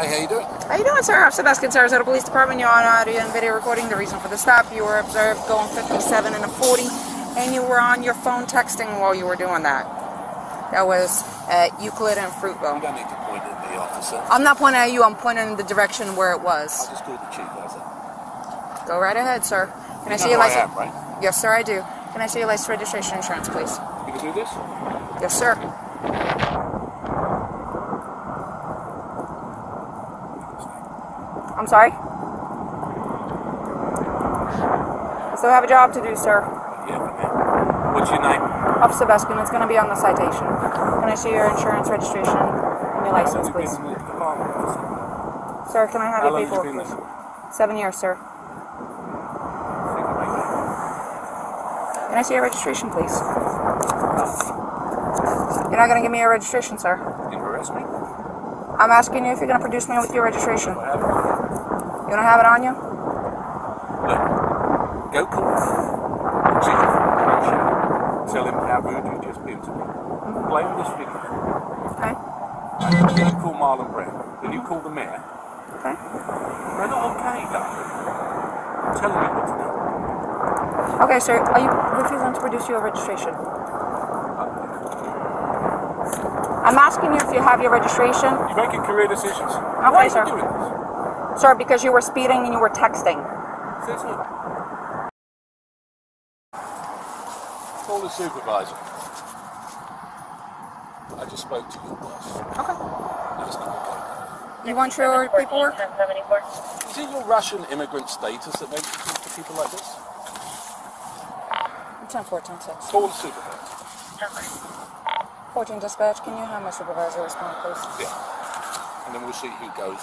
Hey, how you doing? How you doing, sir? Officer Beskin, Sarasota Police Department. You're on audio and video recording. The reason for the stop, you were observed going 57 and a 40, and you were on your phone texting while you were doing that. That was at Euclid and You Fruitville. don't need to point at officer. I'm not pointing at you. I'm pointing in the direction where it was. I just called the chief, it. Go right ahead, sir. Can I see your license? am, right? Yes, sir, I do. Can I see your license, registration, insurance, please? You can do this? Yes, sir. I'm sorry. I still have a job to do, sir. Yeah, me. What's your name? Officer Beskin, it's going to be on the citation. Can I see your insurance, registration, and your license, please? have you been in the department, officer? Sir, can I have How your long have you paperwork, been please? there? Seven years, sir. I think I make that. Can I see your registration, please? You're not going to give me your registration, sir. You arrest me? I'm asking you if you're going to produce me with your registration. You don't have it on you? Look, go call chief. Tell him how rude you've just been to me. Him this video. Okay. Then you call Marlon Brown. Then you call the mayor. Okay. They're not okay, darling. I'm telling you what to do. Okay, sir. Are you refusing to produce your registration? I'm asking you if you have your registration. You're making career decisions. Okay, Why are sir. you doing this? Sir, because you were speeding and you were texting. Says who? Call the supervisor. I just spoke to your boss. Okay. That's not okay. You want your paperwork? Is it your Russian immigrant status that makes you talk to people like this? 10 14 6. Call the supervisor. 14 dispatch, can you have my supervisor respond, please? Yeah. And then we'll see who goes.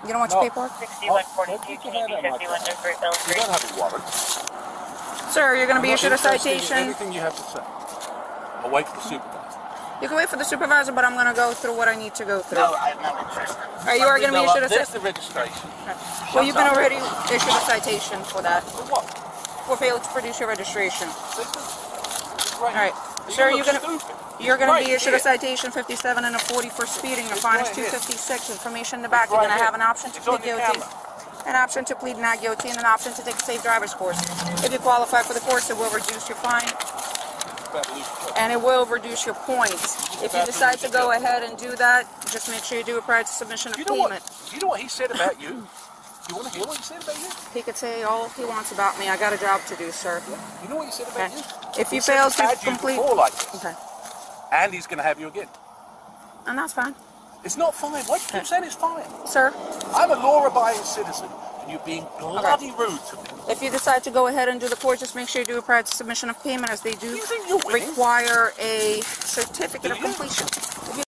You don't want your No. paperwork? 6142, Canadian 51 Great Bell You don't have a warrant. Sir, you're going to be I'm not issued a interested in citation. Anything you have to say. I'll wait for the supervisor. You can wait for the supervisor, but I'm going to go through what I need to go through. No, I'm not interested. All right, you are going to be No, issued a There's citation. the registration. Well, you've been already issued a citation for that, For what? for failing to produce your registration. All All right. Sir, you're going to... Stupid. You're going to Right be issued a citation 57 and a 40 for speeding. Your fine is right here. 256. Information in the back. It's You're right going to have an option to It's plead guilty. An option to plead not guilty and an option to take a safe driver's course. If you qualify for the course, it will reduce your fine About to lose your job. and it will reduce your points. If you decide to go ahead and do that, just make sure you do it prior to submission of You know what? You know what he said about you? You want to hear what he said about you? He could say all he wants about me. I got a job to do, sir. You know what he said Okay. about you? If He you fail to had you complete... before like this, Okay. and he's going to have you again. And that's fine. It's not fine. Why do you keep saying it's fine? Sir, I'm a law-abiding citizen, and you're being bloody rude to me. if you decide to go ahead and do the course, just make sure you do a prior to submission of payment as they do You think you're winning? require a certificate Do of you? completion. You